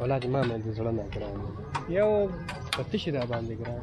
ولا دې ما مې د زړه نه ګران یو پتیش را باندې ګران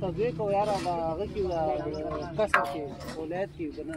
تضویه کو یار دا هغه کې کسب کې ولایت کې بنه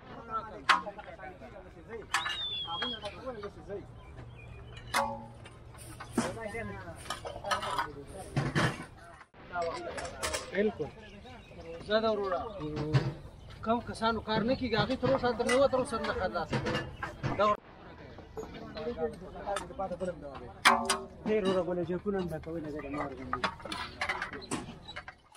بالکل زه دا وروړه کوم کسانو کار نه کیږي هغه تر اوسه تر نو تر اوسه نه خلاص دا ډیر وروړه ګولې چې کونه نه کوي نه ګټه مار غوندي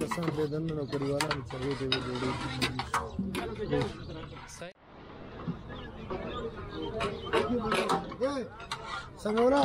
کسان به دنه نو کډیوالان چې دې دې جوړي څنګه ولا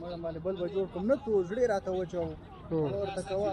مړه باندې بل به جوړ کوم نه تو زړه راته وچو ورته کوا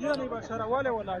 یعنی به سره والي ولاړ